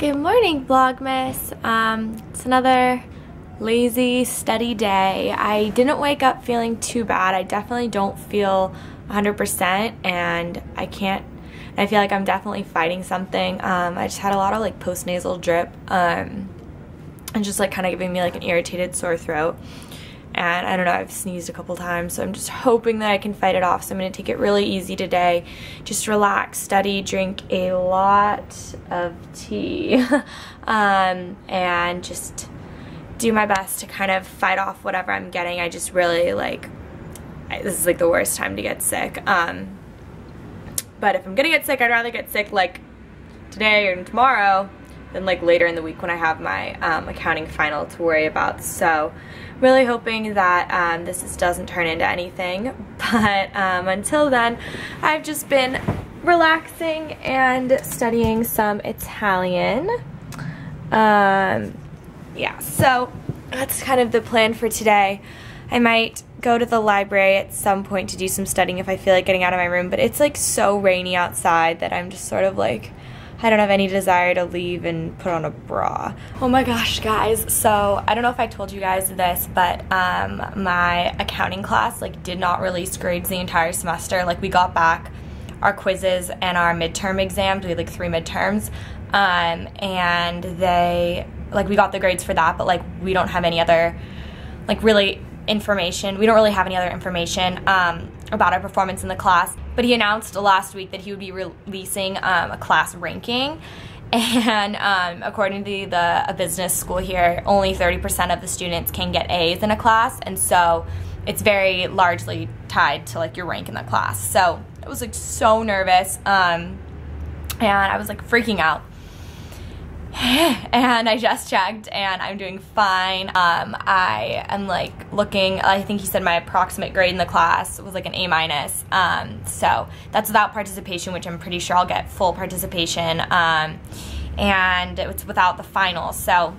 Good morning, Vlogmas. Um, it's another lazy, steady day. I didn't wake up feeling too bad. I definitely don't feel 100% and I can't, I feel like I'm definitely fighting something. Um, I just had a lot of like postnasal drip um, and just like kind of giving me like an irritated sore throat and I don't know, I've sneezed a couple times, so I'm just hoping that I can fight it off. So I'm going to take it really easy today. Just relax, study, drink a lot of tea, um, and just do my best to kind of fight off whatever I'm getting. I just really like, this is like the worst time to get sick. Um, but if I'm going to get sick, I'd rather get sick like today or tomorrow than like later in the week when I have my um, accounting final to worry about. So really hoping that um, this is, doesn't turn into anything. But um, until then, I've just been relaxing and studying some Italian. Um, yeah, so that's kind of the plan for today. I might go to the library at some point to do some studying if I feel like getting out of my room, but it's like so rainy outside that I'm just sort of like I don't have any desire to leave and put on a bra. Oh my gosh, guys. So I don't know if I told you guys this, but um, my accounting class like did not release grades the entire semester. Like we got back our quizzes and our midterm exams. We had like three midterms. Um, and they, like we got the grades for that, but like we don't have any other, like really information. We don't really have any other information um, about our performance in the class. But he announced last week that he would be releasing um, a class ranking. And um, according to the business school here, only 30% of the students can get A's in a class. And so it's very largely tied to like your rank in the class. So I was like so nervous. Um, and I was like freaking out. and I just checked and I'm doing fine. Um, I am like looking, I think he said my approximate grade in the class was like an A minus. Um, so that's without participation, which I'm pretty sure I'll get full participation. Um, and it's without the finals. So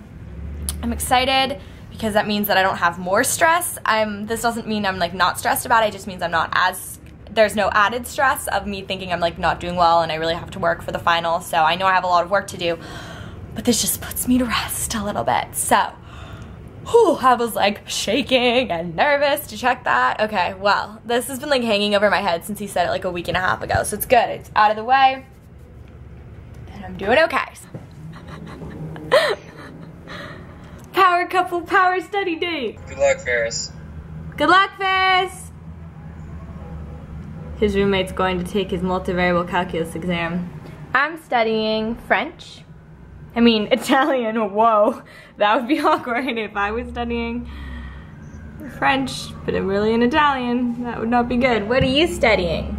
I'm excited because that means that I don't have more stress. I'm, this doesn't mean I'm like not stressed about it. It just means I'm not as there's no added stress of me thinking I'm like not doing well and I really have to work for the final. So I know I have a lot of work to do, but this just puts me to rest a little bit. So, whew, I was like shaking and nervous to check that. Okay, well, this has been like hanging over my head since he said it like a week and a half ago. So it's good. It's out of the way. And I'm doing okay. power couple, power study day. Good luck, Ferris. Good luck, Ferris. His roommate's going to take his multivariable calculus exam. I'm studying French I mean, Italian, whoa. That would be awkward if I was studying French, but I'm really in Italian. That would not be good. What are you studying?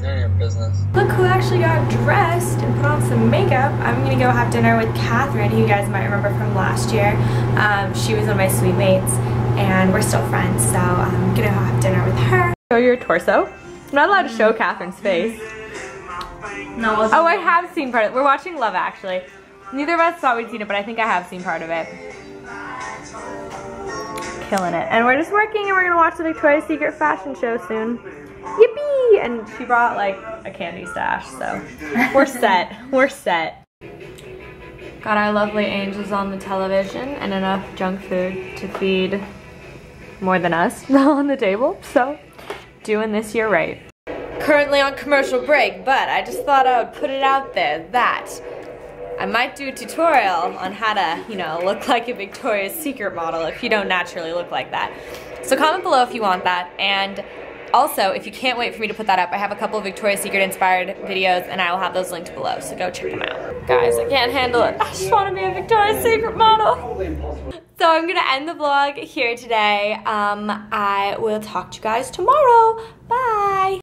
None of your business. Look who actually got dressed and put on some makeup. I'm gonna go have dinner with Catherine, who you guys might remember from last year. Um, she was one of my suite mates, and we're still friends, so I'm gonna go have dinner with her. Show your torso. I'm not allowed to show Catherine's face. No, Oh, I have seen part of it. We're watching Love Actually. Neither of us thought we'd seen it, but I think I have seen part of it. Killing it. And we're just working and we're gonna watch the Victoria's Secret fashion show soon. Yippee! And she brought like a candy stash, so we're set. We're set. Got our lovely angels on the television and enough junk food to feed more than us on the table. So doing this year right currently on commercial break, but I just thought I would put it out there that I might do a tutorial on how to, you know, look like a Victoria's Secret model if you don't naturally look like that. So comment below if you want that, and also, if you can't wait for me to put that up, I have a couple of Victoria's Secret inspired videos and I will have those linked below, so go check them out. Guys, I can't handle it. I just want to be a Victoria's Secret model. So I'm gonna end the vlog here today. Um, I will talk to you guys tomorrow. Bye.